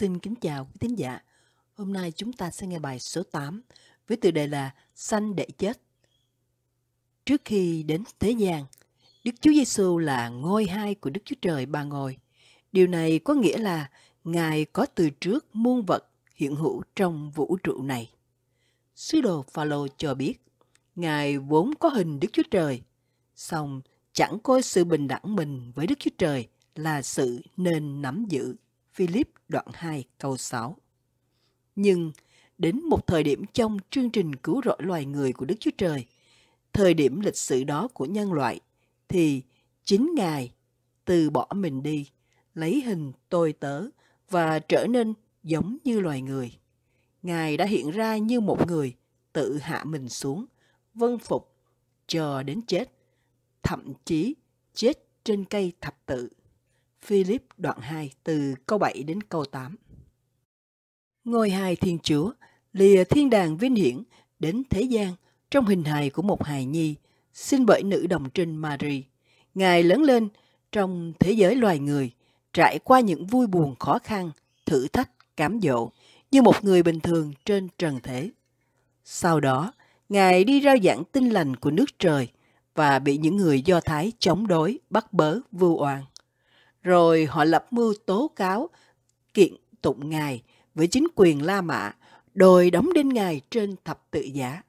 Xin kính chào quý thính giả. Hôm nay chúng ta sẽ nghe bài số 8 với tựa đề là Sanh để chết. Trước khi đến thế gian, Đức Chúa Giêsu là ngôi hai của Đức Chúa Trời ba ngôi. Điều này có nghĩa là Ngài có từ trước muôn vật hiện hữu trong vũ trụ này. Sứ đồ Phaolô cho biết, Ngài vốn có hình Đức Chúa Trời, song chẳng coi sự bình đẳng mình với Đức Chúa Trời là sự nên nắm giữ. Philip đoạn 2 câu 6 Nhưng đến một thời điểm trong chương trình cứu rỗi loài người của Đức Chúa Trời, thời điểm lịch sử đó của nhân loại, thì chính Ngài từ bỏ mình đi, lấy hình tôi tớ và trở nên giống như loài người. Ngài đã hiện ra như một người tự hạ mình xuống, vân phục, chờ đến chết, thậm chí chết trên cây thập tự. Philip đoạn 2 từ câu 7 đến câu 8. Ngôi hai Thiên Chúa lìa thiên đàng vinh hiển đến thế gian trong hình hài của một hài nhi sinh bởi nữ đồng trinh Mary. Ngài lớn lên trong thế giới loài người, trải qua những vui buồn khó khăn, thử thách, cám dỗ như một người bình thường trên trần thế. Sau đó, Ngài đi rao giảng tin lành của nước trời và bị những người Do Thái chống đối, bắt bớ, vưu oan. Rồi họ lập mưu tố cáo, kiện tụng Ngài với chính quyền La Mã, đòi đóng đinh Ngài trên thập tự giá.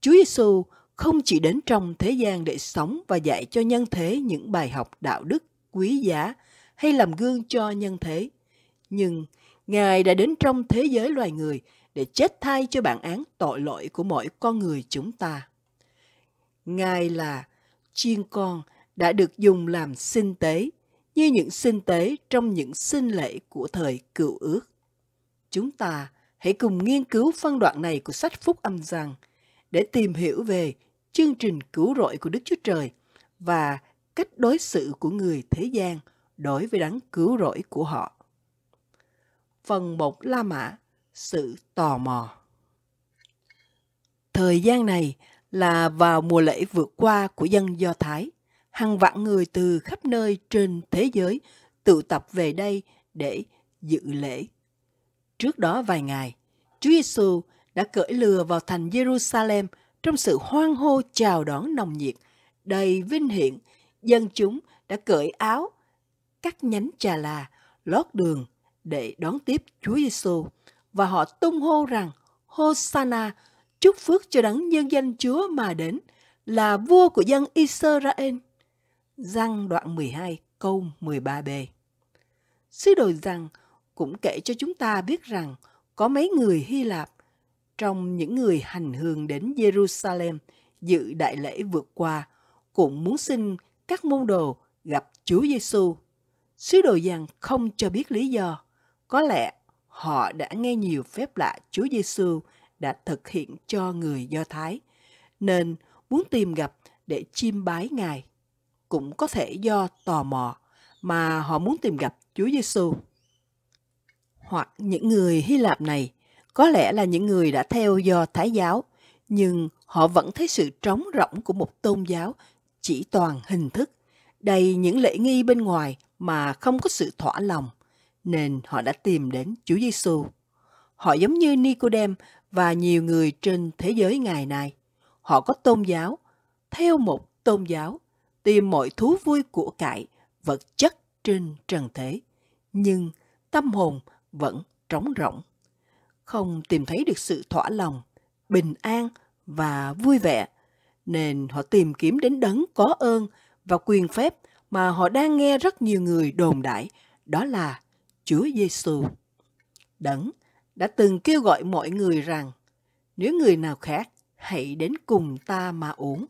Chúa Giêsu không chỉ đến trong thế gian để sống và dạy cho nhân thế những bài học đạo đức quý giá hay làm gương cho nhân thế, nhưng Ngài đã đến trong thế giới loài người để chết thay cho bản án tội lỗi của mỗi con người chúng ta. Ngài là chiên con đã được dùng làm sinh tế, như những sinh tế trong những sinh lễ của thời cựu ước. Chúng ta hãy cùng nghiên cứu phân đoạn này của sách Phúc Âm rằng để tìm hiểu về chương trình cứu rỗi của Đức Chúa Trời và cách đối xử của người thế gian đối với đấng cứu rỗi của họ. Phần 1 La Mã, sự tò mò. Thời gian này là vào mùa lễ vượt qua của dân Do Thái. Hàng vạn người từ khắp nơi trên thế giới tụ tập về đây để dự lễ. Trước đó vài ngày, Chúa Giêsu đã cởi lừa vào thành Jerusalem trong sự hoan hô chào đón nồng nhiệt, đầy vinh hiển. Dân chúng đã cởi áo, cắt nhánh trà là, lót đường để đón tiếp Chúa Giêsu và họ tung hô rằng Hosanna, chúc phước cho đấng nhân danh Chúa mà đến, là vua của dân Israel. Răng đoạn 12 câu 13b. Sứ đồ rằng cũng kể cho chúng ta biết rằng có mấy người Hy Lạp trong những người hành hương đến Jerusalem dự đại lễ vượt qua cũng muốn xin các môn đồ gặp Chúa Giêsu. Sứ đồ rằng không cho biết lý do. Có lẽ họ đã nghe nhiều phép lạ Chúa Giêsu đã thực hiện cho người Do Thái, nên muốn tìm gặp để chiêm bái Ngài. Cũng có thể do tò mò mà họ muốn tìm gặp Chúa Giêsu. Hoặc những người Hy Lạp này có lẽ là những người đã theo do Thái giáo, nhưng họ vẫn thấy sự trống rỗng của một tôn giáo chỉ toàn hình thức, đầy những lễ nghi bên ngoài mà không có sự thỏa lòng, nên họ đã tìm đến Chúa Giêsu. Họ giống như Nicodem và nhiều người trên thế giới ngày nay. Họ có tôn giáo, theo một tôn giáo, tìm mọi thú vui của cải, vật chất trên trần thế, nhưng tâm hồn vẫn trống rỗng. Không tìm thấy được sự thỏa lòng, bình an và vui vẻ, nên họ tìm kiếm đến đấng có ơn và quyền phép mà họ đang nghe rất nhiều người đồn đại, đó là Chúa Giêsu. Đấng đã từng kêu gọi mọi người rằng nếu người nào khác hãy đến cùng ta mà uống.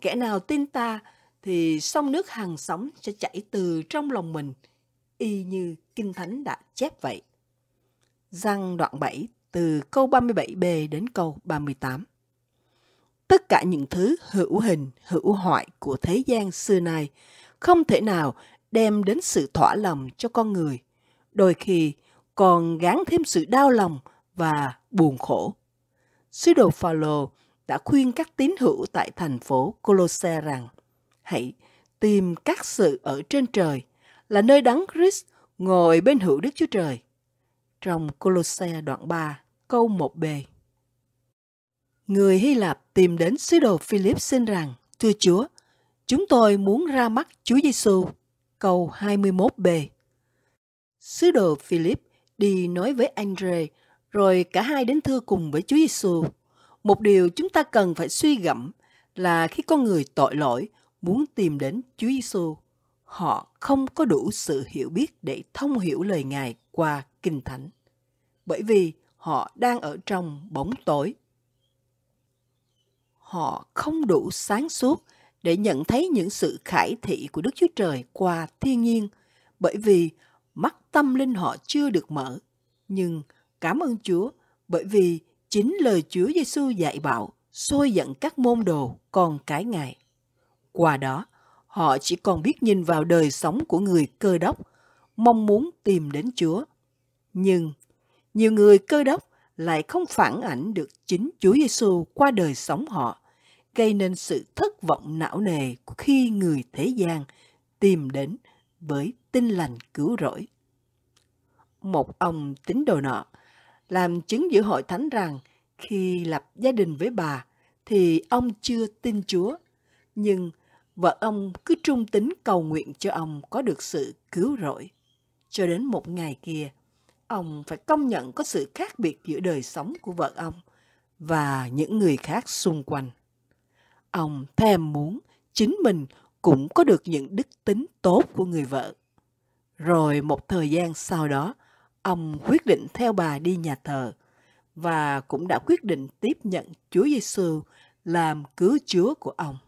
Kẻ nào tin ta thì sông nước hàng sóng sẽ chảy từ trong lòng mình, y như Kinh Thánh đã chép vậy. Răng đoạn 7 từ câu 37b đến câu 38. Tất cả những thứ hữu hình, hữu hoại của thế gian xưa nay không thể nào đem đến sự thỏa lòng cho con người. Đôi khi còn gán thêm sự đau lòng và buồn khổ. Sứ đồ Phaolô đã khuyên các tín hữu tại thành phố Colosse rằng hãy tìm các sự ở trên trời là nơi đấng Christ ngồi bên hữu Đức Chúa Trời. trong Colosse đoạn 3, câu 1b. Người Hy Lạp tìm đến sứ đồ Philip xin rằng, Thưa Chúa, chúng tôi muốn ra mắt Chúa Giêsu. Câu 21b. Sứ đồ Philip đi nói với Andre, rồi cả hai đến thưa cùng với Chúa Giêsu. Một điều chúng ta cần phải suy gẫm là khi con người tội lỗi muốn tìm đến Chúa Giêsu, họ không có đủ sự hiểu biết để thông hiểu lời Ngài qua Kinh Thánh. Bởi vì họ đang ở trong bóng tối. Họ không đủ sáng suốt để nhận thấy những sự khải thị của Đức Chúa Trời qua thiên nhiên, bởi vì mắt tâm linh họ chưa được mở. Nhưng cảm ơn Chúa, bởi vì chính lời Chúa Giêsu dạy bảo sôi dẫn các môn đồ con cái Ngài. Qua đó, họ chỉ còn biết nhìn vào đời sống của người cơ đốc, mong muốn tìm đến Chúa. Nhưng nhiều người cơ đốc lại không phản ảnh được chính Chúa Giêsu qua đời sống họ, gây nên sự thất vọng não nề khi người thế gian tìm đến với tinh lành cứu rỗi. Một ông tín đồ nọ làm chứng giữa hội thánh rằng khi lập gia đình với bà thì ông chưa tin Chúa, nhưng vợ ông cứ trung tín cầu nguyện cho ông có được sự cứu rỗi. Cho đến một ngày kia, ông phải công nhận có sự khác biệt giữa đời sống của vợ ông và những người khác xung quanh. Ông thèm muốn chính mình cũng có được những đức tính tốt của người vợ. Rồi một thời gian sau đó, ông quyết định theo bà đi nhà thờ và cũng đã quyết định tiếp nhận Chúa Giêsu làm cứu Chúa của ông.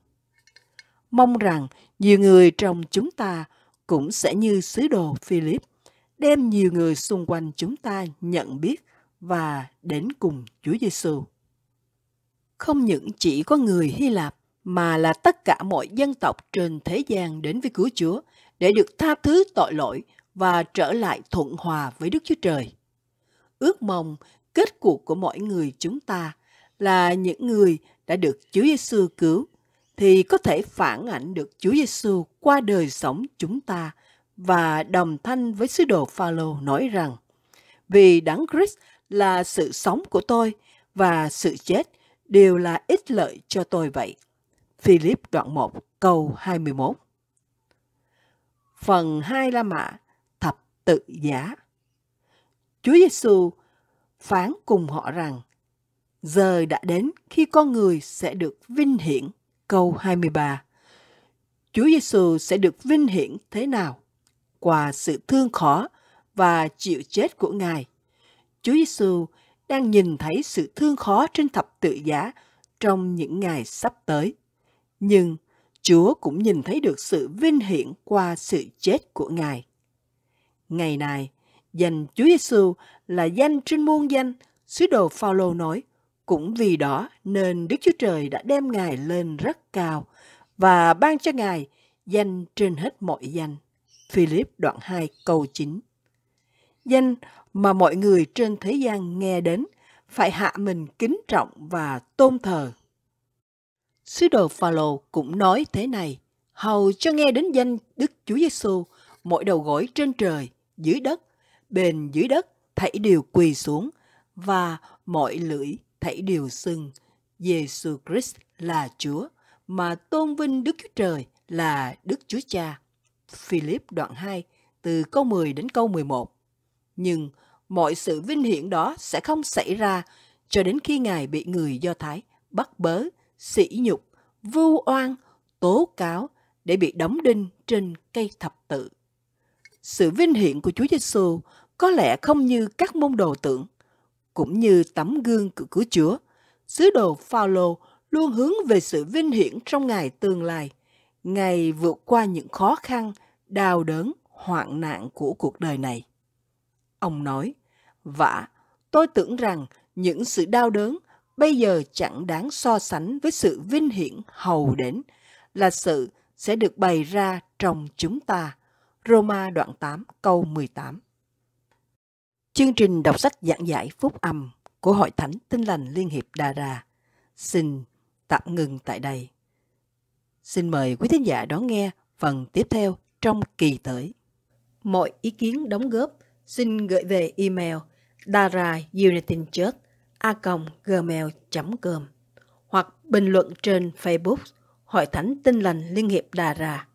Mong rằng nhiều người trong chúng ta cũng sẽ như sứ đồ Philip, đem nhiều người xung quanh chúng ta nhận biết và đến cùng Chúa Giêsu. Không những chỉ có người Hy Lạp mà là tất cả mọi dân tộc trên thế gian đến với cứu Chúa để được tha thứ tội lỗi và trở lại thuận hòa với Đức Chúa Trời. Ước mong kết cuộc của mọi người chúng ta là những người đã được Chúa Giêsu cứu thì có thể phản ảnh được Chúa Giêsu qua đời sống chúng ta và đồng thanh với sứ đồ Phaolô nói rằng, vì đấng Christ là sự sống của tôi và sự chết đều là ích lợi cho tôi vậy. Philip đoạn 1 câu 21 Phần 2 La Mã, thập tự giá Chúa Giêsu phán cùng họ rằng, giờ đã đến khi con người sẽ được vinh hiển. Câu 23 Chúa Giêsu sẽ được vinh hiển thế nào? Qua sự thương khó và chịu chết của Ngài. Chúa Giêsu đang nhìn thấy sự thương khó trên thập tự giá trong những ngày sắp tới. Nhưng Chúa cũng nhìn thấy được sự vinh hiển qua sự chết của Ngài. Ngày này, danh Chúa Giêsu là danh trên muôn danh, sứ đồ Phaolô nói, cũng vì đó nên Đức Chúa Trời đã đem Ngài lên rất cao và ban cho Ngài danh trên hết mọi danh. Philip đoạn 2 câu 9 Danh mà mọi người trên thế gian nghe đến phải hạ mình kính trọng và tôn thờ. Sứ đồ Phaolô cũng nói thế này, hầu cho nghe đến danh Đức Chúa Giêsu, mỗi đầu gối trên trời, dưới đất, bền dưới đất, thảy đều quỳ xuống và mọi lưỡi thảy đều xưng Giêsu Christ là Chúa, mà tôn vinh Đức Chúa Trời là Đức Chúa Cha. Philip đoạn 2, từ câu 10 đến câu 11. Nhưng mọi sự vinh hiển đó sẽ không xảy ra cho đến khi Ngài bị người Do Thái bắt bớ, sỉ nhục, vu oan, tố cáo để bị đóng đinh trên cây thập tự. Sự vinh hiển của Chúa Giêsu có lẽ không như các môn đồ tưởng, cũng như tấm gương của cứu Chúa. Sứ đồ Phaolô luôn hướng về sự vinh hiển trong ngày tương lai, ngày vượt qua những khó khăn, đau đớn, hoạn nạn của cuộc đời này. Ông nói, vả, tôi tưởng rằng những sự đau đớn bây giờ chẳng đáng so sánh với sự vinh hiển hầu đến là sự sẽ được bày ra trong chúng ta. Roma đoạn 8 câu 18 Chương trình đọc sách giảng giải phúc âm của Hội Thánh Tinh Lành Liên Hiệp Đà Ra xin tạm ngừng tại đây. Xin mời quý thính giả đón nghe phần tiếp theo trong kỳ tới. Mọi ý kiến đóng góp xin gửi về email daraunitinchurch.a.gmail.com hoặc bình luận trên Facebook Hội Thánh Tinh Lành Liên Hiệp Đà Ra.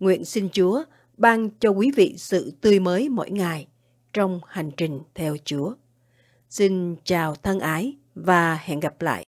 Nguyện xin Chúa ban cho quý vị sự tươi mới mỗi ngày – trong hành trình theo Chúa. Xin chào thân ái và hẹn gặp lại.